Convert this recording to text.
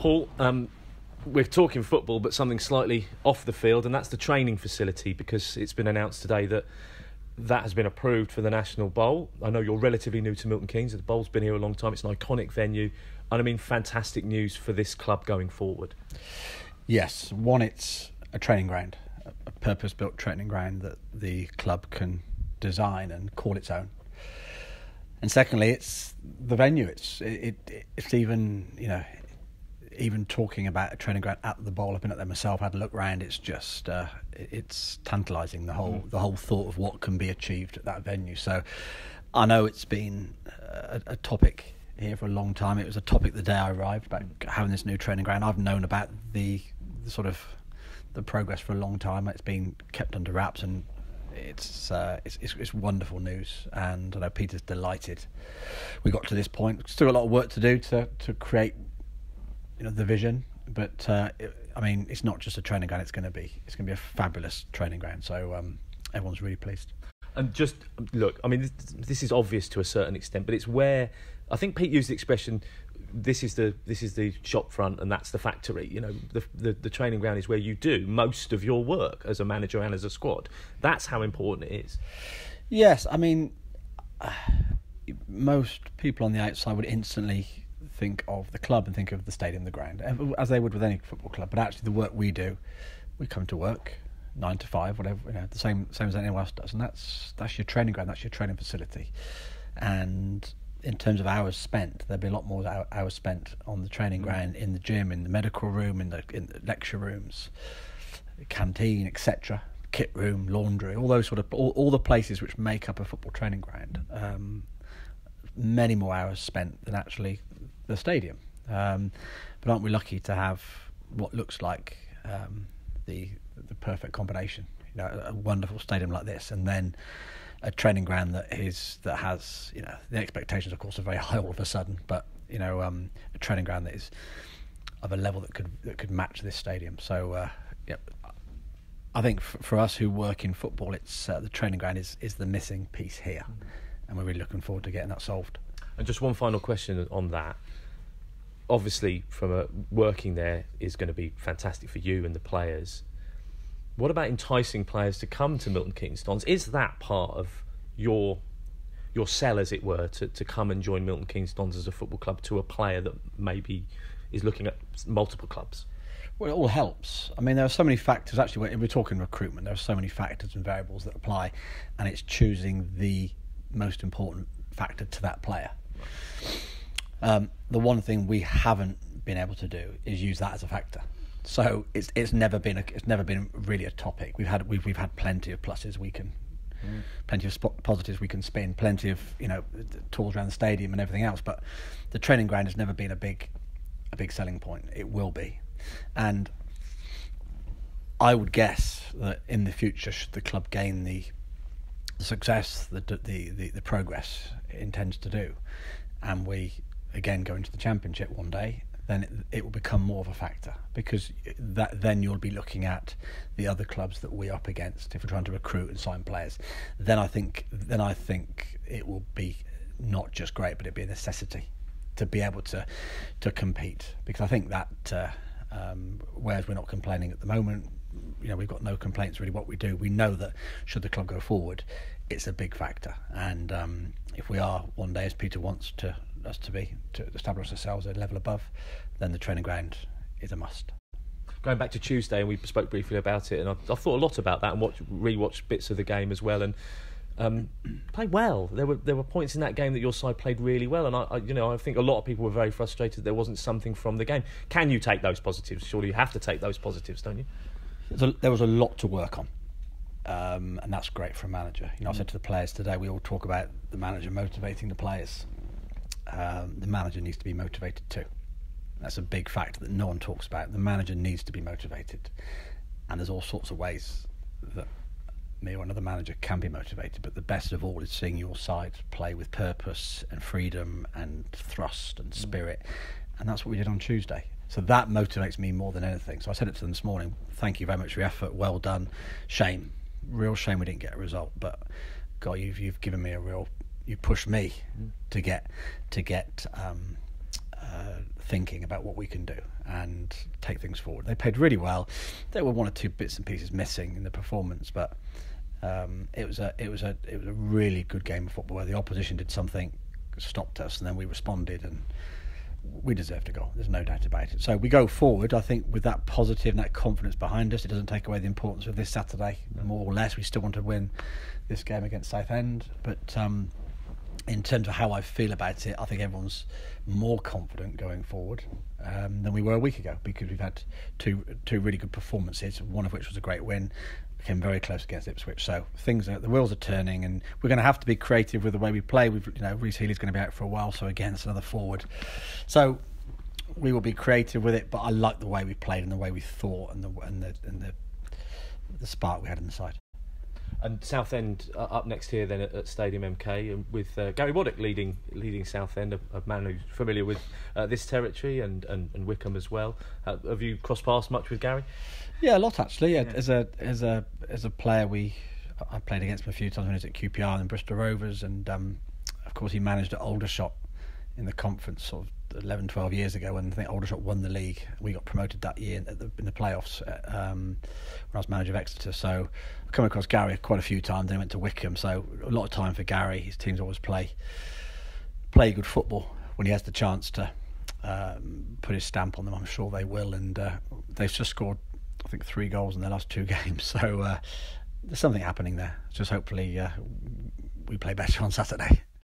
Paul, um, we're talking football, but something slightly off the field, and that's the training facility because it's been announced today that that has been approved for the National Bowl. I know you're relatively new to Milton Keynes. The Bowl's been here a long time. It's an iconic venue, and I mean, fantastic news for this club going forward. Yes, one, it's a training ground, a purpose-built training ground that the club can design and call its own. And secondly, it's the venue. It's it, it it's even you know even talking about a training ground at the bowl, I've been at there myself, had a look round. It's just uh, it's tantalising the whole the whole thought of what can be achieved at that venue. So I know it's been a, a, topic here for a long time. It was a topic the day I arrived about having this new training ground. I've known about the, the sort of the progress for a long time. It's been kept under wraps and. It's, uh, it's, it's it's wonderful news, and I know Peter's delighted. We got to this point. Still a lot of work to do to to create you know the vision. But uh, it, I mean, it's not just a training ground. It's going to be it's going to be a fabulous training ground. So um, everyone's really pleased. And just look, I mean, this, this is obvious to a certain extent, but it's where I think Pete used the expression this is the this is the shop front and that's the factory you know the, the, the training ground is where you do most of your work as a manager and as a squad that's how important it is yes i mean most people on the outside would instantly think of the club and think of the stadium, the ground, as they would with any football club. But actually, the work we do, we come to work nine to five, whatever, you know, the same same as anyone else does, and that's that's your training ground, that's your training facility, and in terms of hours spent, there'd be a lot more hours spent on the training mm. ground, in the gym, in the medical room, in the, in the lecture rooms, canteen, etc., kit room, laundry, all those sort of all, all the places which make up a football training ground. Um, many more hours spent than actually the stadium. Um, but aren't we lucky to have what looks like um, the the perfect combination? You know, a wonderful stadium like this, and then a training ground that is that has you know the expectations, of course, are very high all of a sudden. But you know, um, a training ground that is of a level that could that could match this stadium. So, uh, yeah, I think for, us who work in football, it's uh, the training ground is is the missing piece here, and we're really looking forward to getting that solved. And just one final question on that obviously from a, working there is going to be fantastic for you and the players. What about enticing players to come to Milton Keynes Dons? Is that part of your your sell, as it were, to, to come and join Milton Keynes Dons as a football club to a player that maybe is looking at multiple clubs? Well, it all helps. I mean, there are so many factors. Actually, we're talking recruitment. There are so many factors and variables that apply, and it's choosing the most important factor to that player. Um, the one thing we haven't been able to do is use that as a factor. So it's it's never been a, it's never been really a topic. We've had we've we've had plenty of pluses we can, mm. plenty of spot positives we can spin, plenty of you know tours around the stadium and everything else. But the training ground has never been a big a big selling point. It will be, and I would guess that in the future, should the club gain the success, the the the, the progress intends to do, and we again go into the championship one day, then it, it, will become more of a factor because that then you'll be looking at the other clubs that we're up against if we're trying to recruit and sign players. Then I think then I think it will be not just great, but it'll be a necessity to be able to to compete because I think that uh, um, whereas we're not complaining at the moment, you know we've got no complaints really what we do. We know that should the club go forward, it's a big factor, and um, if we are one day as Peter wants to us to be to establish ourselves a level above, then the training ground is a must. Going back to Tuesday, and we spoke briefly about it, and I, I thought a lot about that and watched, rewatched bits of the game as well, and um, played well. There were there were points in that game that your side played really well, and I, I, you know I think a lot of people were very frustrated there wasn't something from the game. Can you take those positives? Surely you have to take those positives, don't you? A, there was a lot to work on. Um, and that's great for a manager. You know, I said to the players today, we all talk about the manager motivating the players um, the manager needs to be motivated too. That's a big factor that no one talks about. The manager needs to be motivated, and there's all sorts of ways that me or another manager can be motivated. But the best of all is seeing your side play with purpose and freedom and thrust and mm. spirit, and that's what we did on Tuesday. So that motivates me more than anything. So I said it to them this morning. Thank you very much for your effort. Well done. Shame, real shame we didn't get a result, but God, you've you've given me a real you push me to get to get um, uh, thinking about what we can do and take things forward. They played really well. There were one or two bits and pieces missing in the performance, but um, it was a it was a it was a really good game of football where the opposition did something, stopped us, and then we responded and we deserve to go. There's no doubt about it. So we go forward. I think with that positive and that confidence behind us, it doesn't take away the importance of this Saturday. More or less, we still want to win this game against Southend. But um, in terms of how I feel about it, I think everyone's more confident going forward um, than we were a week ago because we've had two two really good performances. One of which was a great win, became very close against Ipswich. So things are, the wheels are turning, and we're going to have to be creative with the way we play. We've you know Rhys Healey's going to be out for a while, so again it's another forward. So we will be creative with it, but I like the way we played and the way we thought and the and the and the, the spark we had in the side. And Southend uh, up next here then at, at Stadium MK, and with uh, Gary Waddock leading leading Southend, a, a man who's familiar with uh, this territory and, and, and Wycombe as well. Uh, have you crossed paths much with Gary? Yeah, a lot actually. Yeah. As a as a as a player, we I played against him a few times when he was at QPR and Bristol Rovers, and um, of course he managed at Aldershot in the conference sort of 11, 12 years ago when I think Aldershot won the league. We got promoted that year in the, in the playoffs um, when I was manager of Exeter. So I've come across Gary quite a few times. Then I went to Wycombe. so a lot of time for Gary. His teams always play play good football when he has the chance to um, put his stamp on them. I'm sure they will, and uh, they've just scored I think three goals in their last two games. So uh, there's something happening there. Just hopefully uh, we play better on Saturday.